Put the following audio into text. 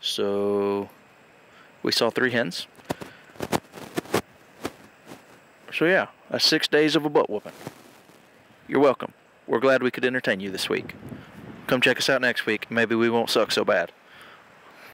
So we saw three hens. So yeah, that's six days of a butt whooping. You're welcome. We're glad we could entertain you this week. Come check us out next week. Maybe we won't suck so bad.